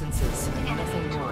nothing more.